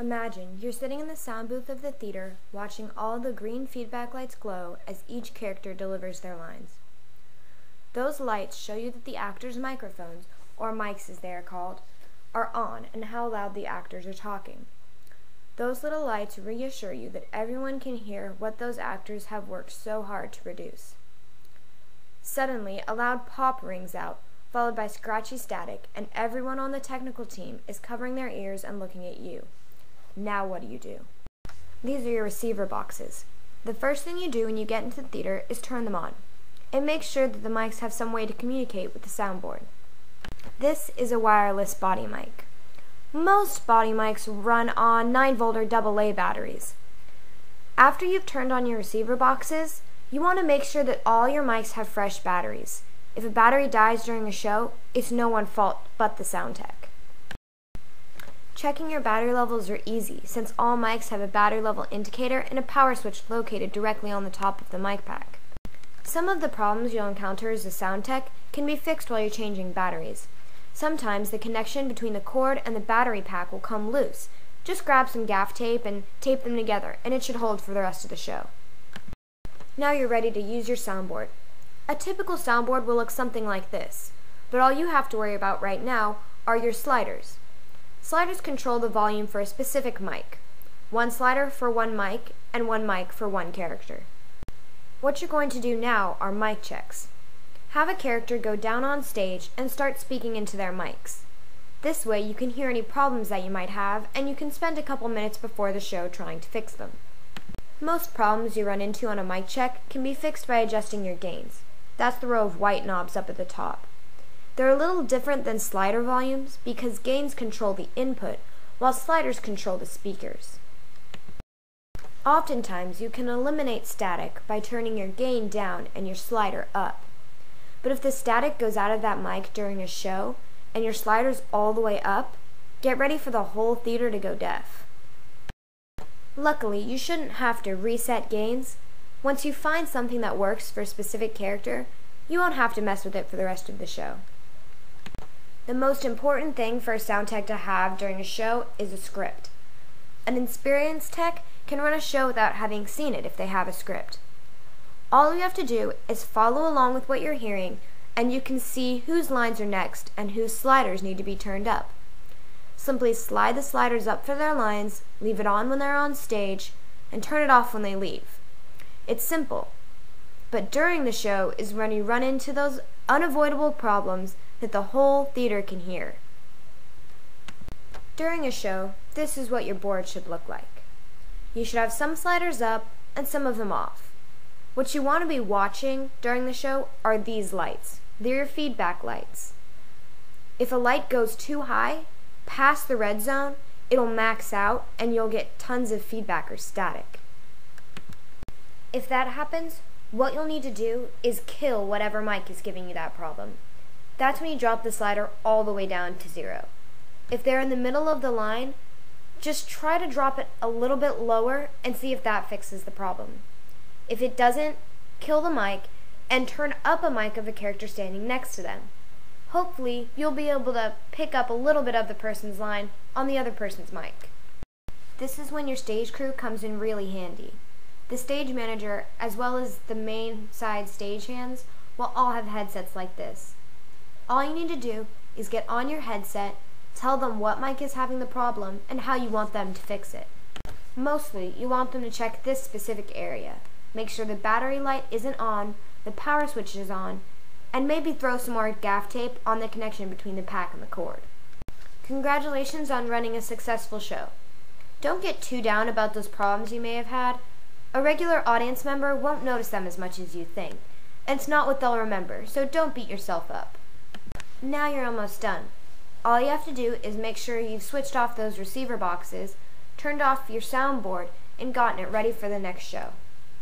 Imagine you're sitting in the sound booth of the theater watching all the green feedback lights glow as each character delivers their lines. Those lights show you that the actors' microphones, or mics as they are called, are on and how loud the actors are talking. Those little lights reassure you that everyone can hear what those actors have worked so hard to produce. Suddenly, a loud pop rings out, followed by scratchy static, and everyone on the technical team is covering their ears and looking at you. Now what do you do? These are your receiver boxes. The first thing you do when you get into the theater is turn them on. It makes sure that the mics have some way to communicate with the soundboard. This is a wireless body mic. Most body mics run on 9 volt or AA batteries. After you've turned on your receiver boxes, you want to make sure that all your mics have fresh batteries. If a battery dies during a show, it's no one's fault but the sound tech. Checking your battery levels are easy since all mics have a battery level indicator and a power switch located directly on the top of the mic pack. Some of the problems you'll encounter as a sound tech can be fixed while you're changing batteries. Sometimes the connection between the cord and the battery pack will come loose. Just grab some gaff tape and tape them together and it should hold for the rest of the show. Now you're ready to use your soundboard. A typical soundboard will look something like this, but all you have to worry about right now are your sliders. Sliders control the volume for a specific mic. One slider for one mic, and one mic for one character. What you're going to do now are mic checks. Have a character go down on stage and start speaking into their mics. This way you can hear any problems that you might have, and you can spend a couple minutes before the show trying to fix them. Most problems you run into on a mic check can be fixed by adjusting your gains. That's the row of white knobs up at the top. They're a little different than slider volumes because gains control the input while sliders control the speakers. Oftentimes, you can eliminate static by turning your gain down and your slider up. But if the static goes out of that mic during a show and your slider's all the way up, get ready for the whole theater to go deaf. Luckily, you shouldn't have to reset gains. Once you find something that works for a specific character, you won't have to mess with it for the rest of the show. The most important thing for a sound tech to have during a show is a script. An experienced tech can run a show without having seen it if they have a script. All you have to do is follow along with what you're hearing, and you can see whose lines are next and whose sliders need to be turned up. Simply slide the sliders up for their lines, leave it on when they're on stage, and turn it off when they leave. It's simple. But during the show is when you run into those unavoidable problems that the whole theater can hear. During a show, this is what your board should look like. You should have some sliders up and some of them off. What you want to be watching during the show are these lights. They're your feedback lights. If a light goes too high, past the red zone, it'll max out and you'll get tons of feedback or static. If that happens, what you'll need to do is kill whatever mic is giving you that problem. That's when you drop the slider all the way down to zero. If they're in the middle of the line, just try to drop it a little bit lower and see if that fixes the problem. If it doesn't, kill the mic and turn up a mic of a character standing next to them. Hopefully, you'll be able to pick up a little bit of the person's line on the other person's mic. This is when your stage crew comes in really handy. The stage manager, as well as the main side stagehands, will all have headsets like this. All you need to do is get on your headset, tell them what mic is having the problem, and how you want them to fix it. Mostly, you want them to check this specific area. Make sure the battery light isn't on, the power switch is on, and maybe throw some more gaff tape on the connection between the pack and the cord. Congratulations on running a successful show. Don't get too down about those problems you may have had. A regular audience member won't notice them as much as you think, and it's not what they'll remember, so don't beat yourself up. Now you're almost done. All you have to do is make sure you've switched off those receiver boxes, turned off your soundboard, and gotten it ready for the next show.